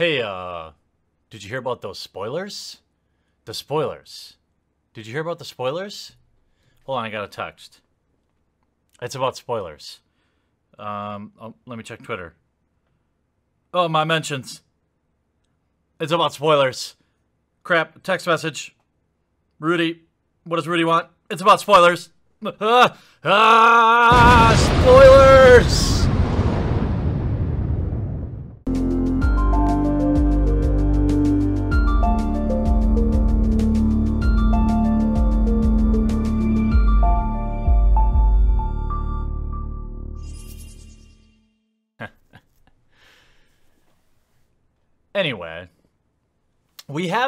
Hey, uh, did you hear about those spoilers? The spoilers. Did you hear about the spoilers? Hold on, I got a text. It's about spoilers. Um, oh, let me check Twitter. Oh, my mentions. It's about spoilers. Crap, text message. Rudy, what does Rudy want? It's about spoilers. Ah, ah spoilers!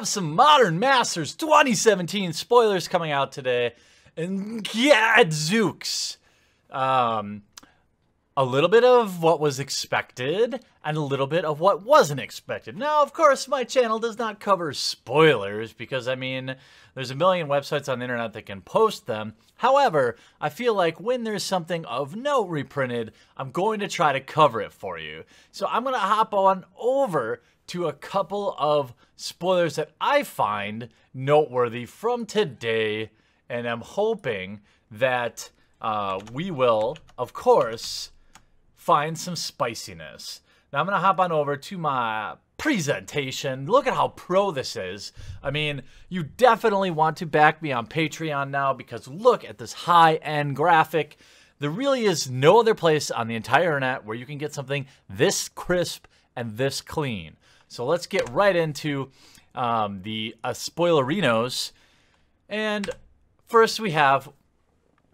Have some Modern Masters 2017 spoilers coming out today. And gadzooks! Um, a little bit of what was expected and a little bit of what wasn't expected. Now, of course, my channel does not cover spoilers because, I mean, there's a million websites on the internet that can post them. However, I feel like when there's something of note reprinted, I'm going to try to cover it for you. So I'm going to hop on over to a couple of spoilers that I find noteworthy from today, and I'm hoping that uh, we will, of course, find some spiciness. Now I'm going to hop on over to my presentation. Look at how pro this is. I mean, you definitely want to back me on Patreon now because look at this high-end graphic. There really is no other place on the entire internet where you can get something this crisp and this clean. So let's get right into um, the uh, spoilerinos. And first we have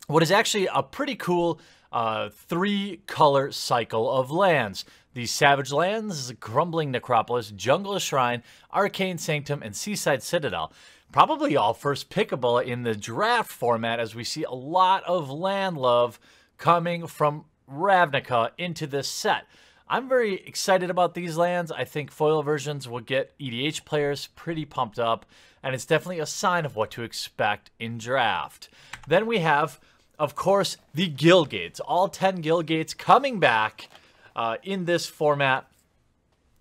what is actually a pretty cool uh, three color cycle of lands. The Savage Lands, Crumbling Necropolis, Jungle Shrine, Arcane Sanctum, and Seaside Citadel. Probably all first pickable in the draft format as we see a lot of land love coming from Ravnica into this set. I'm very excited about these lands. I think foil versions will get EDH players pretty pumped up, and it's definitely a sign of what to expect in draft. Then we have, of course, the guild gates. All 10 guild gates coming back uh, in this format.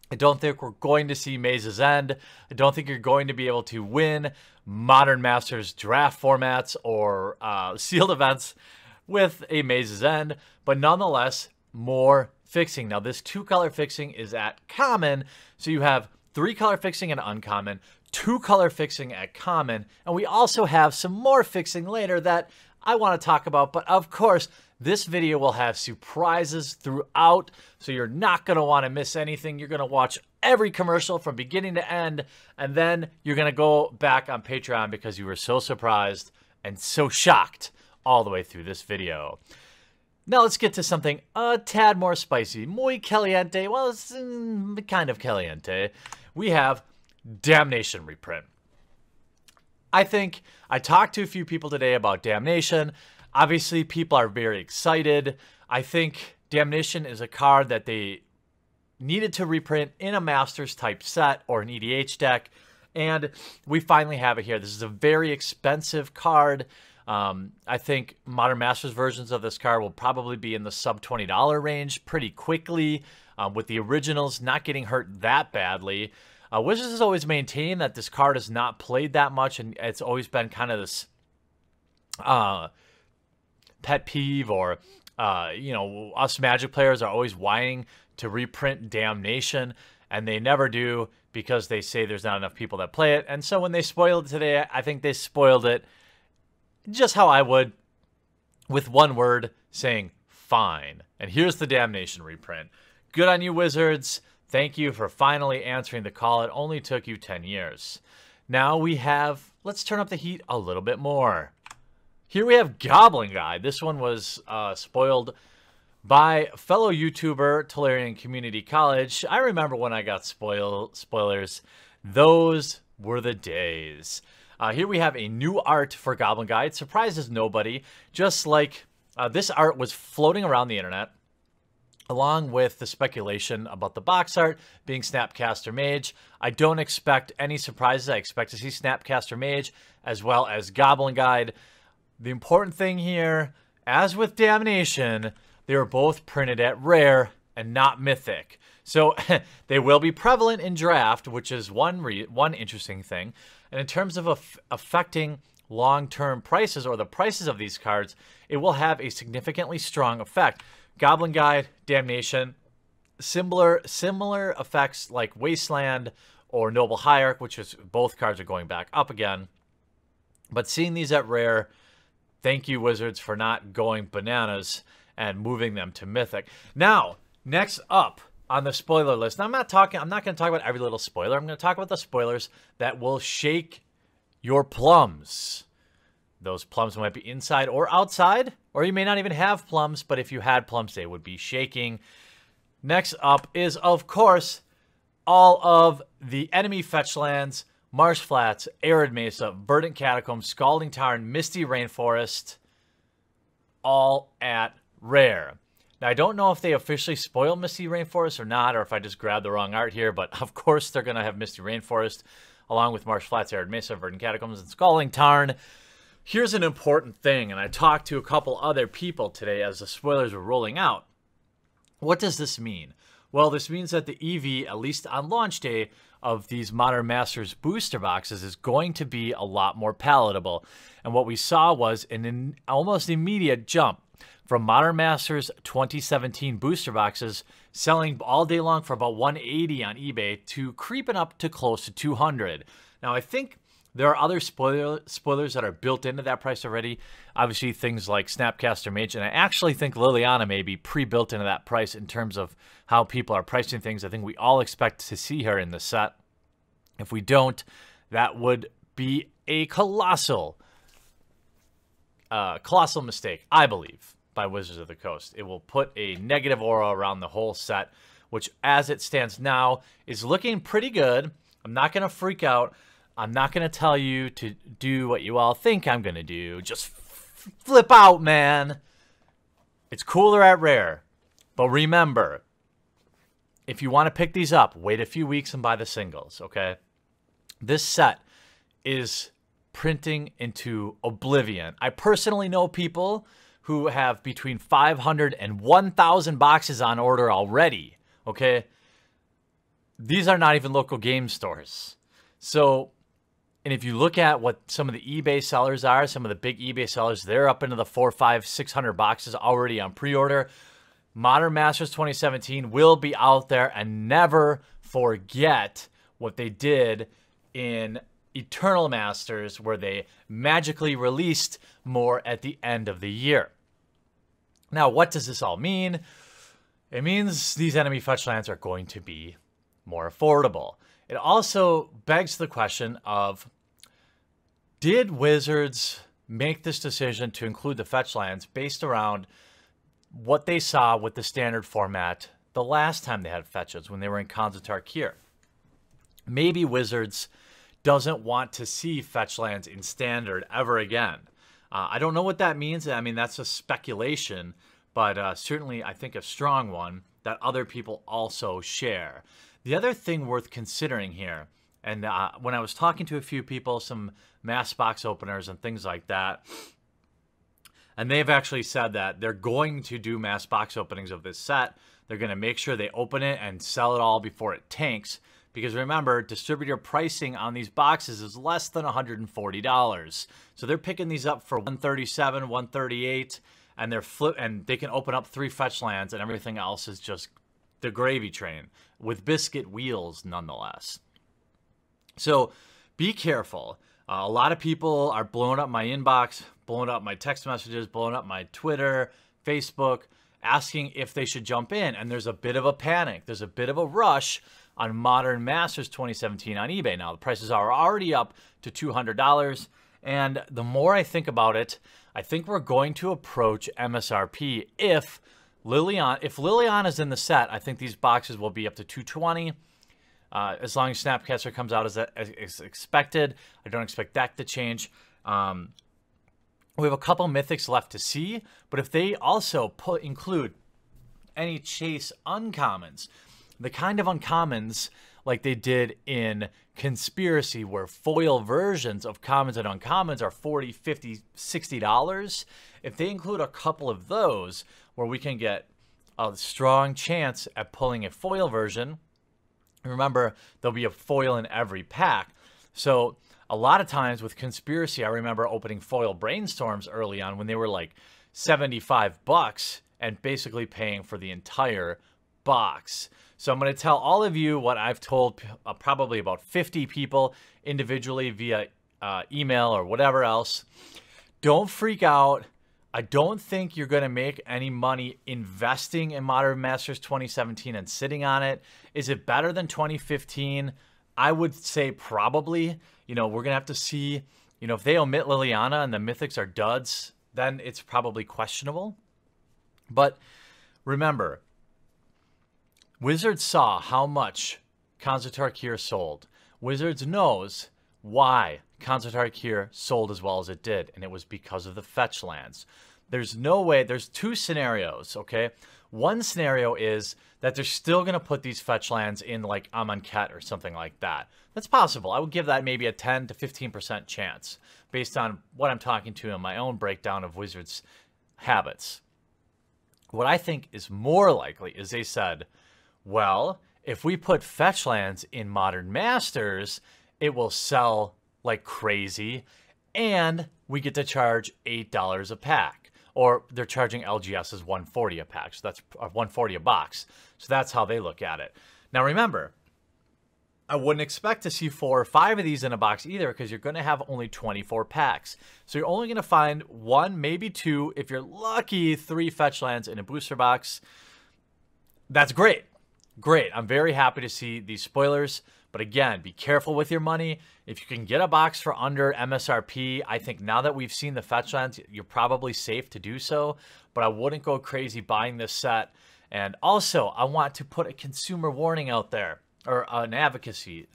I don't think we're going to see Maze's End. I don't think you're going to be able to win Modern Masters draft formats or uh, sealed events with a Maze's End, but nonetheless, more fixing. Now, this two color fixing is at common, so you have three color fixing and uncommon, two color fixing at common, and we also have some more fixing later that I want to talk about, but of course, this video will have surprises throughout, so you're not going to want to miss anything. You're going to watch every commercial from beginning to end, and then you're going to go back on Patreon because you were so surprised and so shocked all the way through this video. Now let's get to something a tad more spicy. Muy caliente. Well, it's mm, kind of caliente. We have Damnation reprint. I think I talked to a few people today about Damnation. Obviously, people are very excited. I think Damnation is a card that they needed to reprint in a Masters type set or an EDH deck. And we finally have it here. This is a very expensive card. Um, I think Modern Masters versions of this card will probably be in the sub $20 range pretty quickly, um, with the originals not getting hurt that badly. Uh, Wizards has always maintained that this card has not played that much, and it's always been kind of this uh, pet peeve, or, uh, you know, us Magic players are always whining to reprint Damnation, and they never do because they say there's not enough people that play it. And so when they spoiled it today, I think they spoiled it just how I would, with one word, saying fine. And here's the Damnation reprint. Good on you, Wizards. Thank you for finally answering the call. It only took you 10 years. Now we have, let's turn up the heat a little bit more. Here we have Goblin Guide. This one was uh, spoiled by fellow YouTuber Tolarian Community College. I remember when I got spoil spoilers. Those were the days. Uh, here we have a new art for Goblin Guide. Surprises nobody. Just like uh, this art was floating around the internet, along with the speculation about the box art being Snapcaster Mage. I don't expect any surprises. I expect to see Snapcaster Mage as well as Goblin Guide. The important thing here, as with Damnation, they were both printed at Rare and not Mythic. So they will be prevalent in draft, which is one one interesting thing. And in terms of af- affecting long-term prices or the prices of these cards, it will have a significantly strong effect. Goblin Guide, Damnation, similar similar effects like Wasteland or Noble Hierarch, which is both cards are going back up again. But seeing these at rare, thank you Wizards for not going bananas and moving them to Mythic. Now, next up on the spoiler list. I'm not talking I'm not going to talk about every little spoiler. I'm going to talk about the spoilers that will shake your plums. Those plums might be inside or outside, or you may not even have plums, but if you had plums, they would be shaking. Next up is, of course, all of the enemy fetch lands Marsh Flats, Arid Mesa, Verdant Catacomb, Scalding Tarn, Misty Rainforest, all at rare. Now, I don't know if they officially spoiled Misty Rainforest or not, or if I just grabbed the wrong art here, but of course they're going to have Misty Rainforest along with Marsh Flats, Arid Mesa, Verdant Catacombs, and Scalding Tarn. Here's an important thing, and I talked to a couple other people today as the spoilers were rolling out. What does this mean? Well, this means that the EV, at least on launch day, of these Modern Masters booster boxes is going to be a lot more palatable. And what we saw was an in, almost immediate jump from Modern Masters 2017 booster boxes selling all day long for about 180 on eBay to creeping up to close to 200. Now, I think there are other spoiler, spoilers that are built into that price already. Obviously, things like Snapcaster Mage, and I actually think Liliana may be pre-built into that price in terms of how people are pricing things. I think we all expect to see her in the set. If we don't, that would be a colossal, uh, colossal mistake, I believe, by Wizards of the Coast. It will put a negative aura around the whole set, which, as it stands now, is looking pretty good. I'm not going to freak out. I'm not going to tell you to do what you all think I'm going to do. Just flip out, man. It's cooler at rare. But remember, if you want to pick these up, wait a few weeks and buy the singles, okay? This set is printing into oblivion. I personally know people who have between 500 and 1,000 boxes on order already, okay? These are not even local game stores. So and if you look at what some of the eBay sellers are, some of the big eBay sellers, they're up into the four, five, six hundred boxes already on pre-order. Modern Masters 2017 will be out there and never forget what they did in Eternal Masters, where they magically released more at the end of the year. Now, what does this all mean? It means these enemy fetch lands are going to be more affordable. It also begs the question of did Wizards make this decision to include the fetch lands based around what they saw with the standard format the last time they had fetches when they were in Khans? Maybe Wizards doesn't want to see fetch lands in standard ever again. Uh, I don't know what that means. I mean, that's a speculation, but uh, certainly I think a strong one that other people also share. The other thing worth considering here and uh, when I was talking to a few people, some mass box openers and things like that, and they've actually said that they're going to do mass box openings of this set. They're going to make sure they open it and sell it all before it tanks. Because remember, distributor pricing on these boxes is less than $140. So they're picking these up for 137, 138, and they're flip and they can open up three fetch lands and everything else is just the gravy train with biscuit wheels nonetheless. So be careful. Uh, a lot of people are blowing up my inbox, blowing up my text messages, blowing up my Twitter, Facebook, asking if they should jump in. And there's a bit of a panic. There's a bit of a rush on Modern Masters 2017 on eBay. Now, the prices are already up to $200. And the more I think about it, I think we're going to approach MSRP if Liliana, if Liliana's in the set, I think these boxes will be up to 220 uh, as long as Snapcaster comes out as, as, expected, I don't expect that to change. Um, we have a couple mythics left to see, but if they also put include any chase uncommons, the kind of uncommons like they did in Conspiracy, where foil versions of commons and uncommons are 40 50 $60, if they include a couple of those where we can get a strong chance at pulling a foil version. Remember, there'll be a foil in every pack. So a lot of times with conspiracy, I remember opening foil brainstorms early on when they were like 75 bucks and basically paying for the entire box. So I'm going to tell all of you what I've told uh, probably about 50 people individually via uh, email or whatever else. Don't freak out. I don't think you're going to make any money investing in Modern Masters 2017 and sitting on it. Is it better than 2015? I would say probably. You know, we're going to have to see, you know, if they omit Liliana and the Mythics are duds, then it's probably questionable. But remember, Wizards saw how much Khans of Tarkir sold. Wizards knows why Khans of Tarkir sold as well as it did, and it was because of the fetch lands. There's no way, there's two scenarios, okay? One scenario is that they're still going to put these fetch lands in like Amonkhet or something like that. That's possible. I would give that maybe a 10 to 15% chance based on what I'm talking to in my own breakdown of Wizards' habits. What I think is more likely is they said, well, if we put fetch lands in Modern Masters, it will sell like crazy, and we get to charge $8 a pack. Or they're charging LGS as 140 a pack, so that's uh, 140 a box. So that's how they look at it. Now remember, I wouldn't expect to see four or five of these in a box either because you're going to have only 24 packs. So you're only going to find one, maybe two, if you're lucky, three fetch lands in a booster box. That's great. Great. I'm very happy to see these spoilers. But again, be careful with your money. If you can get a box for under MSRP, I think now that we've seen the fetch lands, you're probably safe to do so. But I wouldn't go crazy buying this set. And also, I want to put a consumer warning out there, or an advocacy.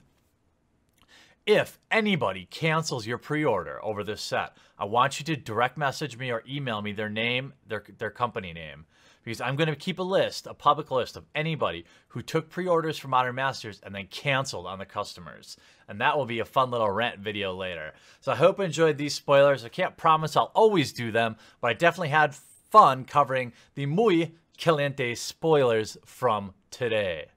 If anybody cancels your pre-order over this set, I want you to direct message me or email me their name, their, their company name because I'm going to keep a list, a public list of anybody who took pre-orders for Modern Masters and then canceled on the customers. And that will be a fun little rant video later. So I hope you enjoyed these spoilers. I can't promise I'll always do them, but I definitely had fun covering the muy caliente spoilers from today.